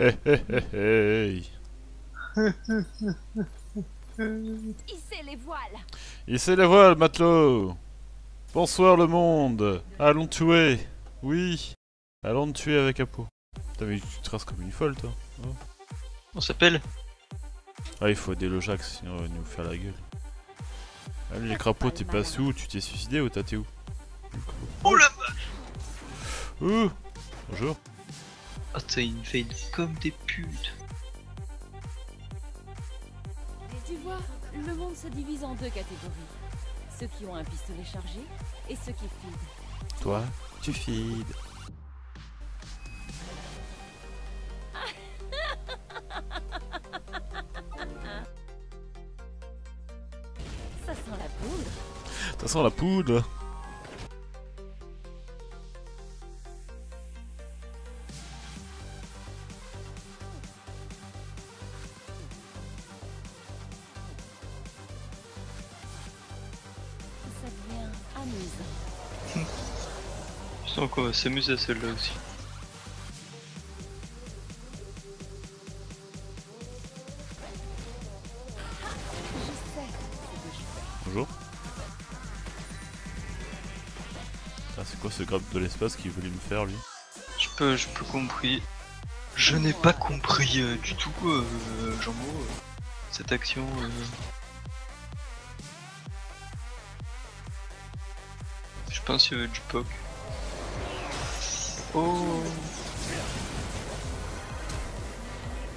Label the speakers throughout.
Speaker 1: Hé hé hé hé
Speaker 2: Hissez les voiles
Speaker 1: Hissez les voiles, matelot Bonsoir le monde Allons tuer Oui Allons tuer avec Apo. Putain mais tu traces comme une folle toi. Oh.
Speaker 3: On s'appelle
Speaker 1: Ah il faut aider le Jacques sinon il va nous faire la gueule. Allez les crapauds t'es passé où Tu t'es suicidé ou t'as été où
Speaker 3: Oh la
Speaker 1: Ouh Bonjour.
Speaker 3: Ah t'as une faille comme des putes.
Speaker 2: Tu vois, le monde se divise en deux catégories. Ceux qui ont un pistolet chargé et ceux qui fident.
Speaker 1: Toi Tu fides.
Speaker 2: Ça sent la poudre.
Speaker 1: Ça sent la poudre
Speaker 3: Sens qu'on va s'amuser à celle-là aussi.
Speaker 1: Bonjour. Ah, c'est quoi ce grappe de l'espace qu'il voulait me faire lui
Speaker 3: Je peux, je peux compris. Je n'ai pas compris euh, du tout, euh, Jean-Mo, euh, cette action. euh. Je pense qu'il y avait du POC. Oh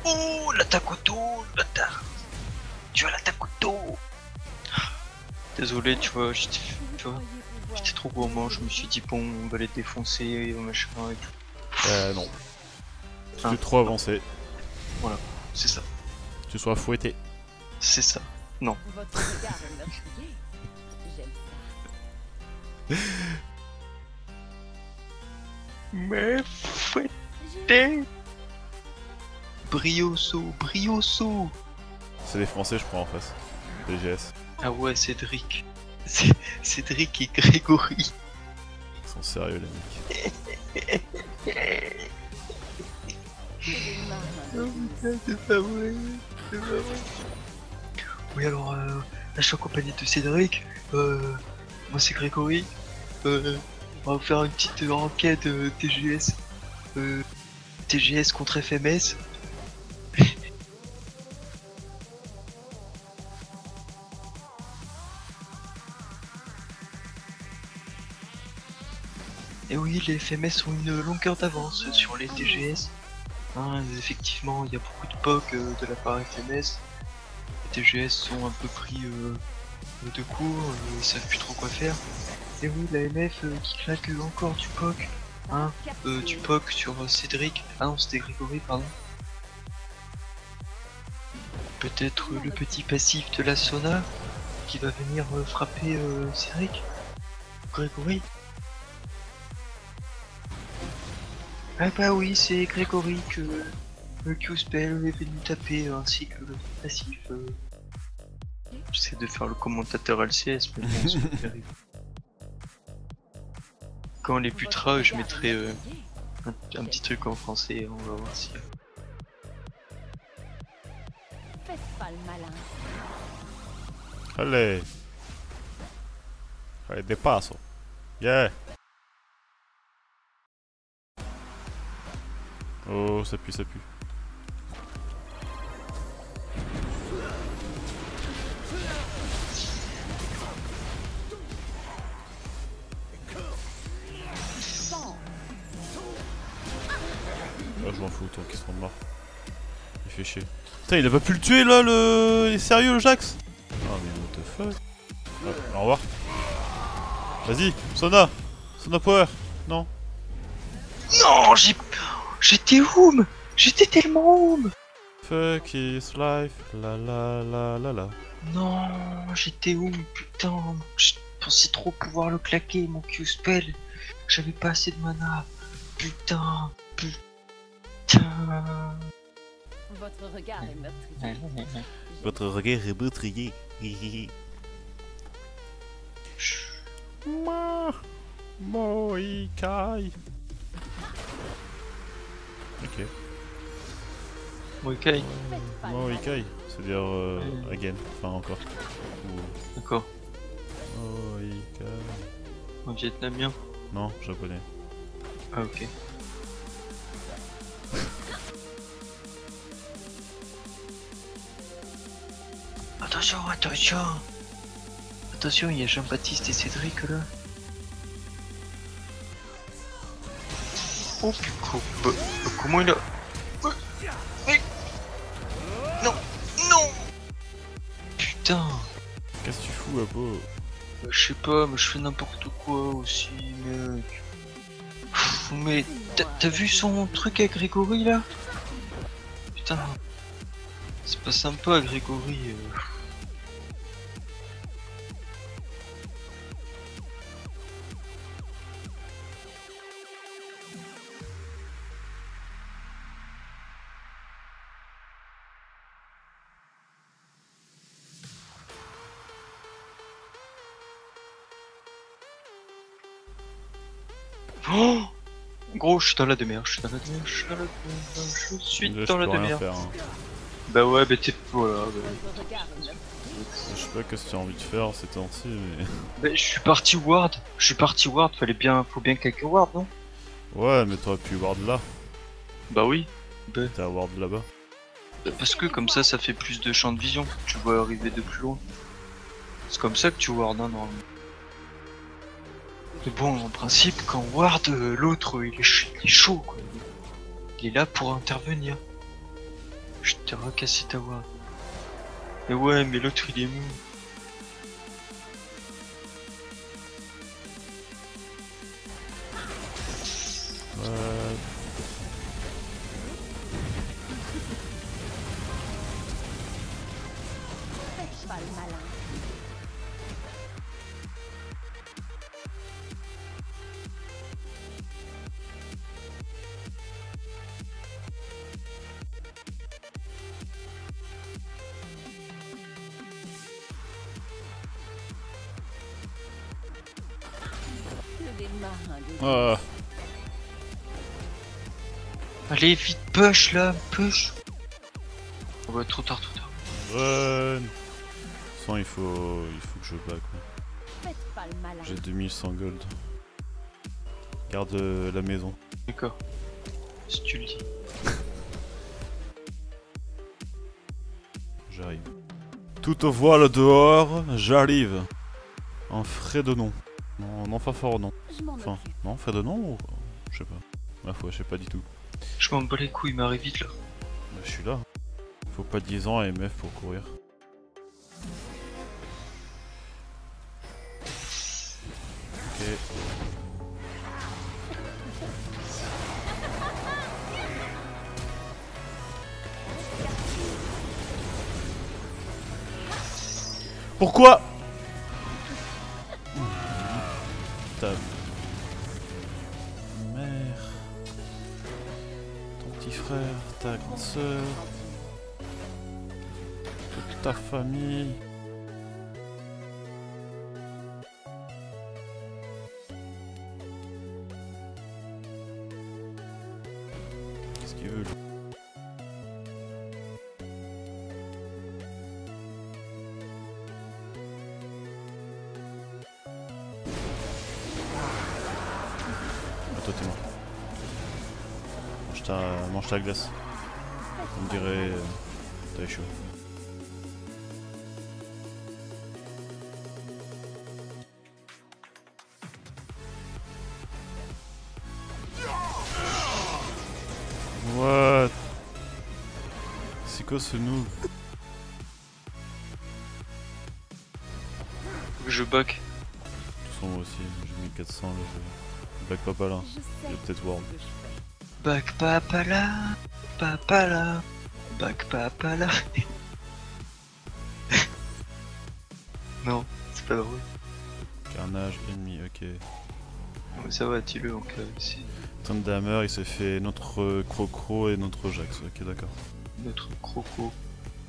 Speaker 3: Oh L'attaque au dos L'attaque Tu as l'attaque au dos Désolé, tu vois, j'étais tu vois,
Speaker 2: Croyez pouvoir
Speaker 3: j'étais trop gourmand, je me suis dit bon, on va les défoncer, machin et tout.
Speaker 1: Euh non. Tu
Speaker 3: Hein
Speaker 1: es trop avancé.
Speaker 3: C'est ça,
Speaker 1: Tu sois fouetté.
Speaker 3: c'est ça. Non. Mais fouetté Brioso, Brioso
Speaker 1: C'est des français je crois en face. DGS.
Speaker 3: Ah ouais, Cédric. C'est Cédric et Grégory.
Speaker 1: Ils sont sérieux les mecs.
Speaker 3: Oh putain, c'est pas vrai, c'est pas vrai. Oui, alors, euh, là, je suis en compagnie de Cédric. Euh, moi, c'est Grégory. Euh, on va faire une petite enquête euh, TGS. Euh, TGS contre FMS. Et oui, les FMS ont une longueur d'avance sur les TGS. Hein, effectivement, il y a beaucoup de POC euh, de la part FMS. Les TGS sont un peu pris de court, euh, ils savent plus trop quoi faire. Et oui, la MF euh, qui claque encore du POC. Hein, euh, du POC sur Cédric. Ah non, c'était Grégory, pardon. Peut-être le petit passif de la Sona qui va venir frapper Cédric. Grégory. Ah bah oui, c'est Grégory que le Q-Spell est venu taper ainsi que le passif. Euh. J'essaie de faire le commentateur LCS, mais bon, c'est pas terrible. Quand on les butera, je mettrai euh, un, un petit truc en français, on va voir si...
Speaker 2: Faites pas le malin.
Speaker 1: Allez. Allez, des passos. Yeah. Oh, ça pue, ça pue. Je m'en fous, tant qu'ils morts. Il fait chier. Putain, il a pas pu le tuer là, le. Il est sérieux, le Jax? Oh, mais what the fuck? Ah, Au revoir. Vas-y, Sona Sona Power Non
Speaker 3: Non, j'ai... J'étais home J'étais tellement home
Speaker 1: Fuck is life, la la la la la.
Speaker 3: Non, j'étais home, putain Je pensais trop pouvoir le claquer, mon Q-Spell J'avais pas assez de mana Putain Putain
Speaker 2: Votre regard est meurtrier.
Speaker 1: Votre regard est meurtrier. Ma Moikai. Ok.
Speaker 3: Moikai,
Speaker 2: Faites pas
Speaker 1: Non,
Speaker 2: le
Speaker 1: Ikai, c'est-à-dire euh, again, enfin encore. Ou-
Speaker 3: d'accord.
Speaker 1: Oh, Ikai.
Speaker 3: En vietnamien.
Speaker 1: Non, japonais.
Speaker 3: Ah ok. Attention, attention Attention, il y a Jean-Baptiste et Cédric là. Oh putain, bah, comment il a... Non, non Putain
Speaker 1: Qu'est-ce que tu fous, Apo
Speaker 3: Bah, Je sais pas, mais je fais n'importe quoi aussi, mec. Pff, Mais t'as t'as vu son truc avec Grégory là? Putain. C'est pas sympa, Grégory. euh. Gros, je suis dans la demeure, je suis dans la demeure, je suis dans la demeure, je suis
Speaker 1: Là,
Speaker 3: dans
Speaker 1: je
Speaker 3: la
Speaker 1: peux rien
Speaker 3: demeure.
Speaker 1: faire. hein.
Speaker 3: Bah ouais, bah t'es... Voilà, bah...
Speaker 2: Je
Speaker 1: sais pas qu'est-ce que tu as envie de faire ces temps-ci, mais...
Speaker 3: Bah, je suis parti ward, je suis parti ward, fallait bien, faut bien quelques ward, non?
Speaker 1: Ouais, mais t'aurais pu ward là.
Speaker 3: Bah oui. Bah,
Speaker 1: T'as ward là-bas.
Speaker 3: bah, parce que comme ça, ça fait plus de champ de vision, tu vois arriver de plus loin. C'est comme ça que tu ward, hein, normalement. Mais bon, en principe, quand ward, euh, l'autre, il, est chaud, quoi. Il est là pour intervenir. Je t'ai recassé ta ward. Mais ouais, mais l'autre, il est mou.
Speaker 1: Ah,
Speaker 3: Allez, vite, push, là, push Oh bah, trop tard, trop tard.
Speaker 1: run. De toute façon, il faut, il faut que je bats quoi.
Speaker 2: Faites pas le malin.
Speaker 1: J'ai 2100 gold. Garde euh, la maison.
Speaker 3: D'accord. Si tu le dis.
Speaker 1: J'arrive. Tout au voile dehors, j'arrive. En frais de nom. Non, non, pas fort, non. Enfin, non, de nom ou... Je sais pas. Ma foi, je sais pas du tout.
Speaker 3: Je m'en bats les couilles, mais arrive vite, là.
Speaker 1: Bah, je suis là. Faut pas 10 ans à MF pour courir. Ok. Pourquoi Ta mère, ton petit frère, ta grande sœur, toute ta famille. Glace. On dirait. euh, T'as chaud. What? C'est quoi ce noob?
Speaker 3: Je
Speaker 1: toute façon, moi aussi, j'ai mis 400 là. Je... Back papa là.
Speaker 2: Je sais
Speaker 1: Il y a peut-être World.
Speaker 2: Ce que je fais.
Speaker 3: Back papa là, papa là, back papa là. non, c'est pas drôle.
Speaker 1: Carnage ennemi, ok.
Speaker 3: Mais ça va, dis-le en cas c'est
Speaker 1: Thunderhammer, il s'est fait notre euh, Crocro et notre Jax. Ok, d'accord.
Speaker 3: notre croco.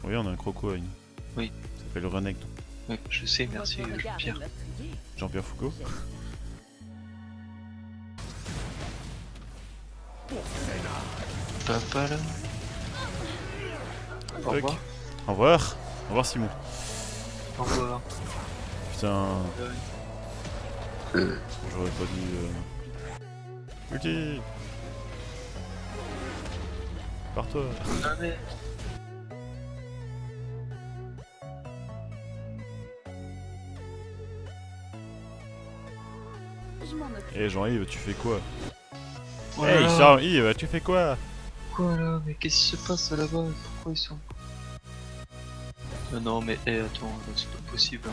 Speaker 1: Oui, on a un Croco à une.
Speaker 3: Oui.
Speaker 1: Il s'appelle Renekton.
Speaker 3: Ouais, je sais, merci
Speaker 2: Votre regard
Speaker 3: Pierre.
Speaker 2: est meurtrier.
Speaker 1: Jean-Pierre Foucault
Speaker 3: Au revoir.
Speaker 1: Au revoir. Au revoir Simon.
Speaker 3: Au revoir.
Speaker 1: Putain,
Speaker 3: Euh,
Speaker 1: j'aurais pas dû... Euh...
Speaker 3: Mais-
Speaker 2: Je m'en occupe.
Speaker 1: Eh Jean-Yves, tu fais quoi?
Speaker 3: Oh
Speaker 1: Hey
Speaker 3: là,
Speaker 1: Jean-Yves, tu fais quoi?
Speaker 3: Quoi là Mais qu'est-ce qui se passe là-bas? Pourquoi ils sont... Non, non, mais eh, attends, c'est pas possible.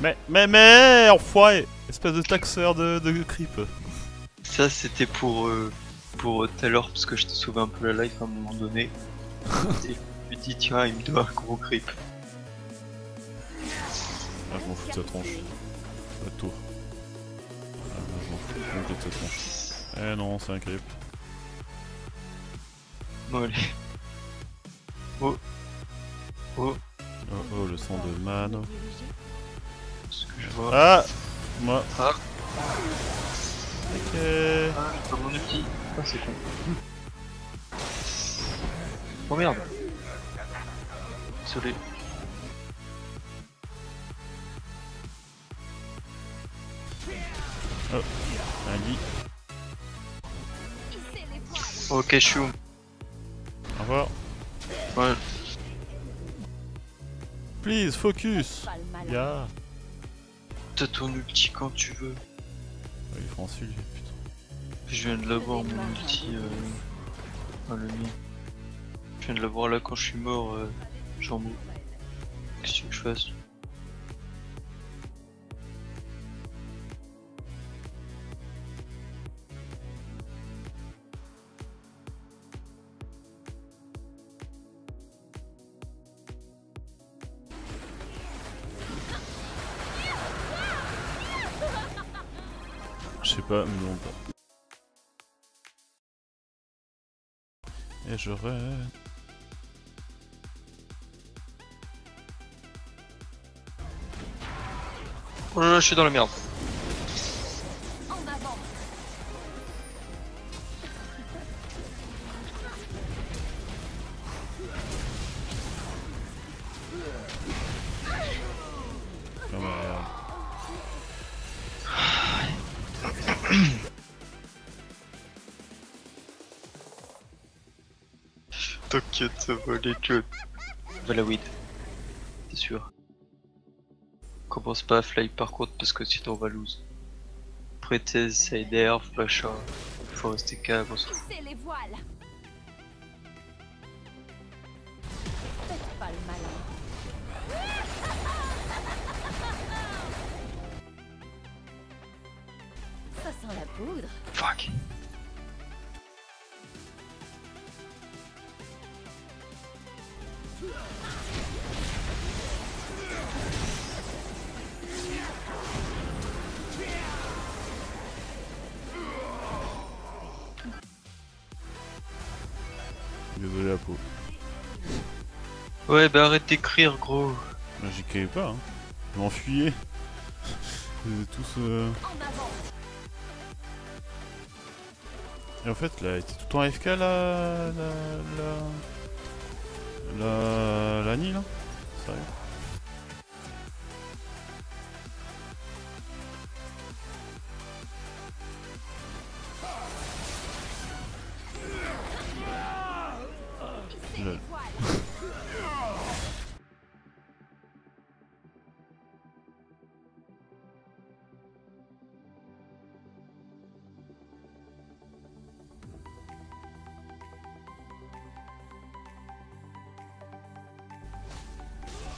Speaker 1: Mais, mais, mais, enfoiré Espèce de taxeur de, de creep.
Speaker 3: Ça, c'était pour euh, pour euh, tout à l'heure, parce que je te sauvé un peu la life à un moment donné. Et je me dis, tiens, il me doit un gros creep.
Speaker 1: Ah, je m'en fous de sa tronche. Pas de tour. Ah, je m'en fous de sa tronche. Eh non, c'est un creep.
Speaker 3: Bon, allez. Oh. Oh,
Speaker 1: Oh, oh, le son de Mano.
Speaker 3: ce que je vois.
Speaker 1: Ah Moi.
Speaker 3: Ah.
Speaker 1: Ok.
Speaker 3: Ah, j'ai pas mon outil. Ah, c'est con. Oh merde. Désolé.
Speaker 1: Un lit.
Speaker 3: Ok, chou.
Speaker 1: Au revoir.
Speaker 3: Ouais.
Speaker 1: Please, focus. Ya
Speaker 3: T'as ton ulti quand tu veux.
Speaker 1: Ah, Il est français lui, putain.
Speaker 3: Je viens de l'avoir mon ulti. Euh... Ah, le mien. Je viens de l'avoir là quand je suis mort. Euh... Jambon. Qu'est-ce que tu veux que je fasse?
Speaker 1: Pas, mais non pas. Et je
Speaker 3: je suis dans la merde. Ça va aller, John. Va la weed. C'est sûr. Commence pas à fly par contre parce que sinon on va lose. Prétèse, Sider, machin. Faut rester calme, on s'en fout.
Speaker 2: Hissez les voiles. Faites pas le malin. Ça sent la poudre.
Speaker 3: Fuck. Ouais, bah arrête d'écrire, gros.
Speaker 1: Bah, J'y créais pas, hein. Je m'enfuyais. Ils étaient tous. euh,
Speaker 2: En.
Speaker 1: Et en fait, là, elle était tout temps AFK la. la. la. la. la Nile, hein Sérieux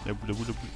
Speaker 1: La boule, la boule, la boule.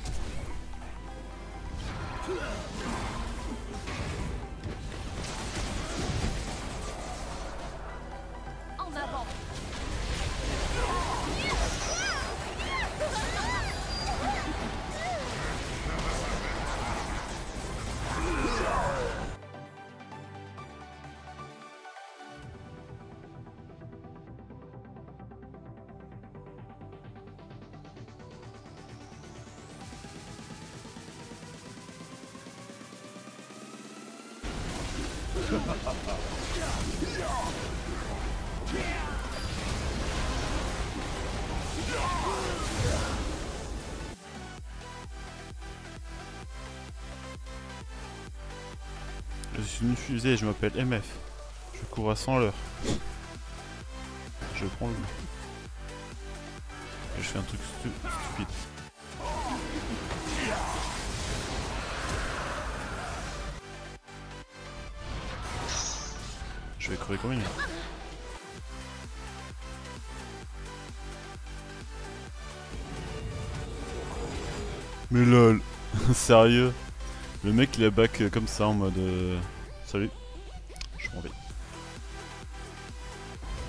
Speaker 1: Suis une fusée, je m'appelle MF. Je cours à 100 l'heure. Je prends le je fais un truc stu- stupide. Je vais crever combien Mais lol, sérieux Le mec il a back comme ça en mode euh, Salut, je m'en vais.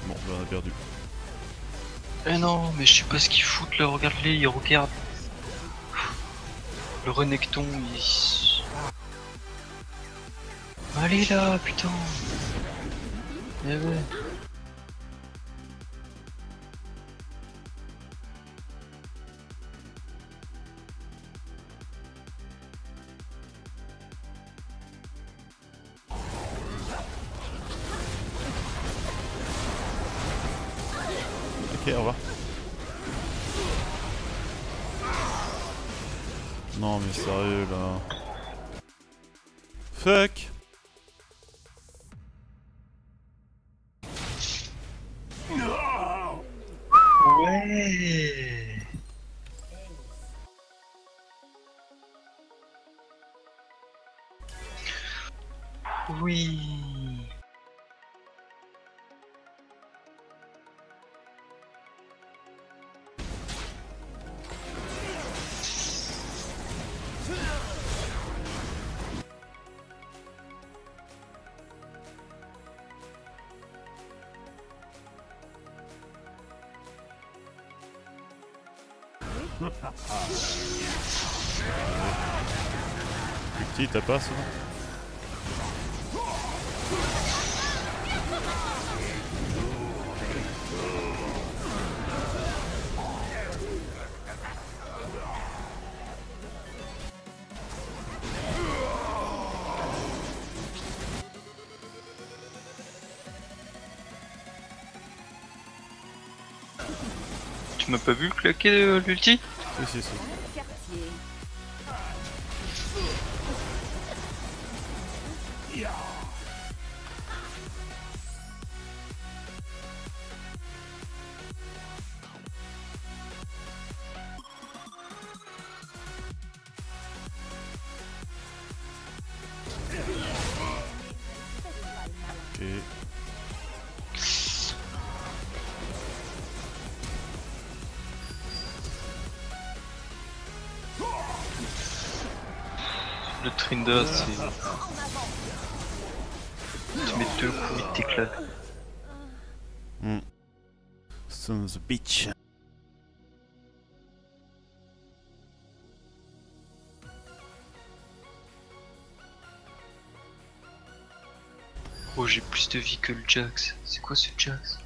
Speaker 1: Bon, là on a perdu.
Speaker 3: Eh non, mais je sais pas ce qu'ils foutent là, regarde-les, ils regardent. Le Renekton, il... Allez là, putain Eh ouais.
Speaker 1: Non mais sérieux là. Fuck Plus petit, t'as pas ça
Speaker 3: Tu m'as pas vu claquer euh, l'ulti
Speaker 1: Si si si.
Speaker 3: Trinda, c'est... Tu mets deux coups, il t'éclate.
Speaker 1: Hmm. Son a bitch.
Speaker 3: Oh, j'ai plus de vie que le Jax. C'est quoi ce Jax?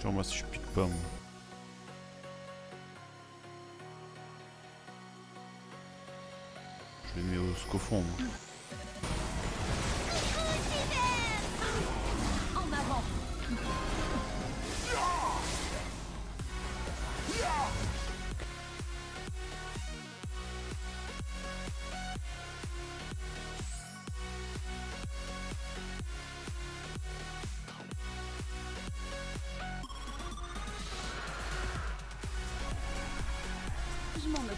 Speaker 1: Tu vois moi si je pique pas moi. Je l'ai mis au scofond moi.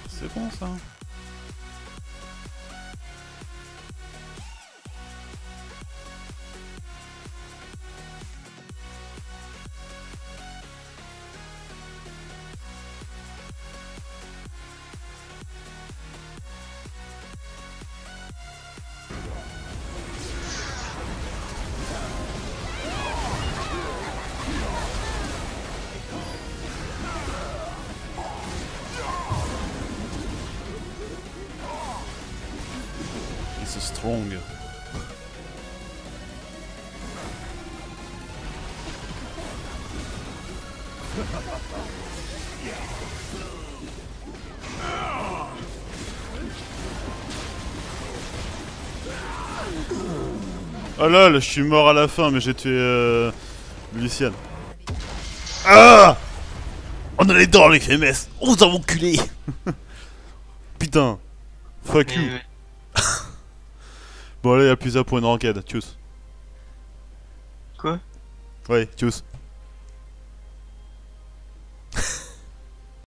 Speaker 1: C'est bon ça Oh lol, je suis mort à la fin, mais j'ai tué euh, Luciane. Ah On a les dents avec FMS On vous a enculé Putain Fuck you. Bon allez, y'a plus à pour une ranked, tchuss.
Speaker 3: Quoi?
Speaker 1: Ouais, tchuss.